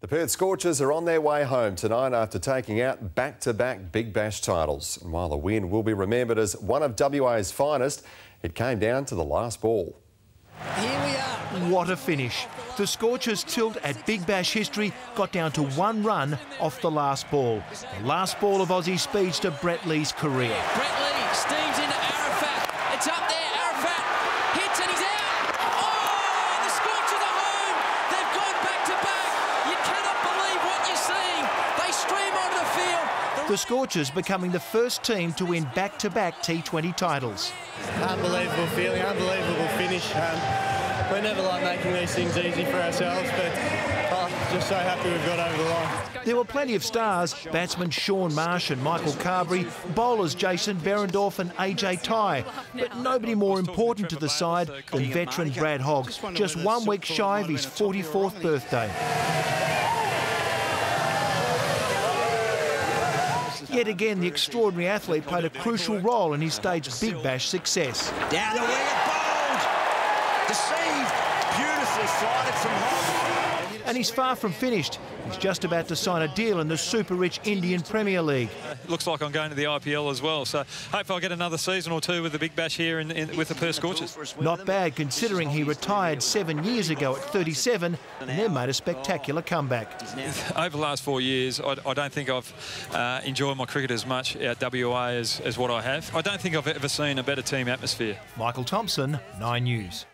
The Perth Scorchers are on their way home tonight after taking out back-to-back Big Bash titles. And while the win will be remembered as one of WA's finest, it came down to the last ball. Here we are. What a finish. The Scorchers' tilt at Big Bash history got down to one run off the last ball. The last ball of Aussie speedster Brett Lee's career. Brett Lee steams into The Scorchers becoming the first team to win back-to-back T20 titles. Unbelievable feeling, unbelievable finish. Um, we're never like making these things easy for ourselves, but oh, just so happy we've got over the line. There were plenty of stars, batsmen Shaun Marsh and Michael Carberry, bowlers Jason Behrendorff and AJ Tye, but nobody more important to the side than veteran Brad Hogg, just one week shy of his 44th birthday. Yet again, the extraordinary athlete played a crucial role in his staged Big Bash success. Down the wing, bowled. Deceived. Beautifully flighted from Hogg. And he's far from finished. He's just about to sign a deal in the super rich Indian Premier League. looks like I'm going to the IPL as well. So hopefully I'll get another season or two with the Big Bash here in, in, with the Perth Scorchers. Not bad considering he retired seven years ago at 37 and then made a spectacular comeback. Over the last four years, I, I don't think I've uh, enjoyed my cricket as much at WA as, as what I have. I don't think I've ever seen a better team atmosphere. Michael Thompson, 9 News.